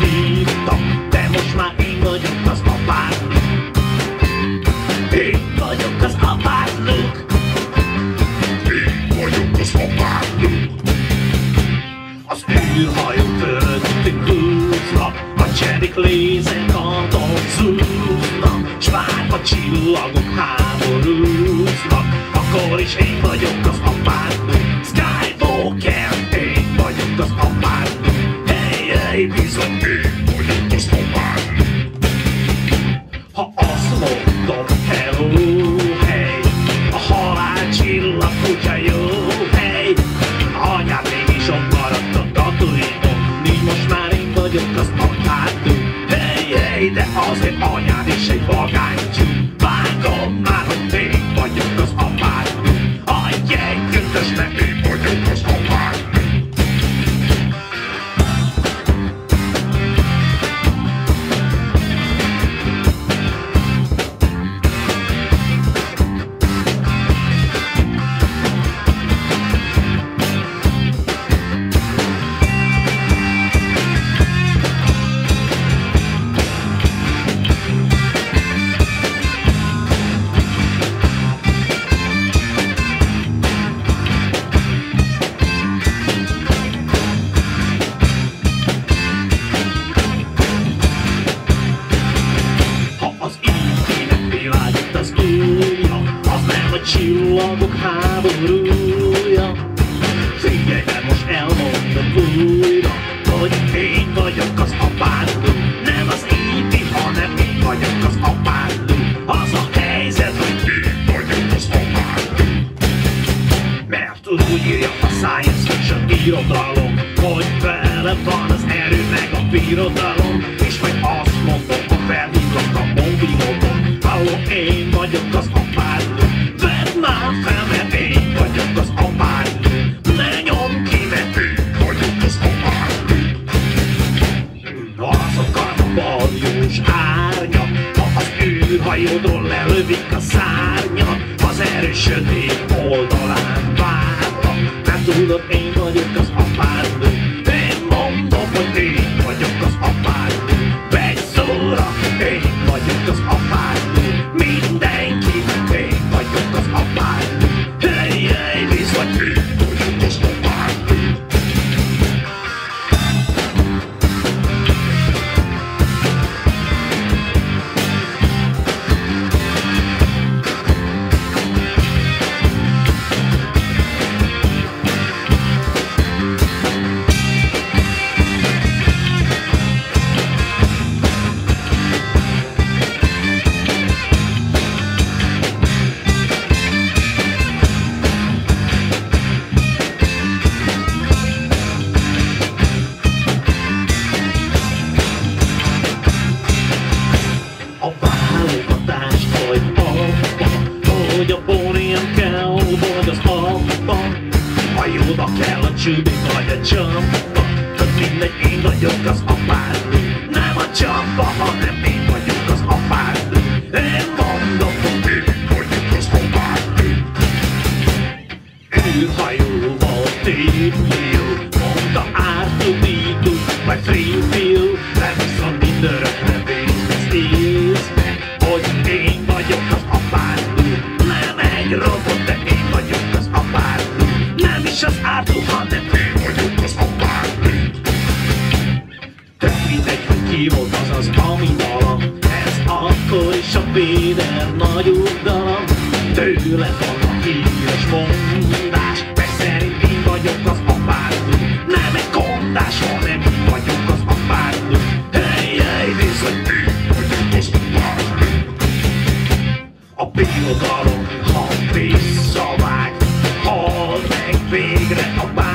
Hívtak De most már én vagyok az apád Én vagyok az apád Luke Én vagyok az apád, Luke. Az űrhajó fölöttünk úsznak A Jedik lézerkarton zúznak S várva csillagok háborúznak. Akkor is én vagyok az apád Skywalker, én vagyok az apád Baby zombie. Csillagok háborúja. Figyelj, mert most elmondom újra, hogy én vagyok az apád, nem az íti, hanem én vagyok az apád. Az a helyzet, hogy én vagyok az apád, mert úgy írja a science fiction irodalom Hogy vele van az erő meg a birodalom És majd azt mondom, ha felhívlak a mobilodon Halló, én vagyok az apád űrhajódról lelövik a szárnyat Az erős sötét oldalán várta. Mert tudod, én vagyok az apád Én mondom, hogy én vagyok az apád Vegy szóra, én vagyok az apád csübi vagy a csappa Tök mindegy, én vagyok az apád Nem a csappa, hanem Péter nagy uddalam Tőle van a híres mondás. Mert én vagyok az apád. Nem egy kondás, hanem én vagyok az apád. Hey, hey, bizony én vagyok az apád, a birodalom, ha visszavág Hall meg végre a bánszavát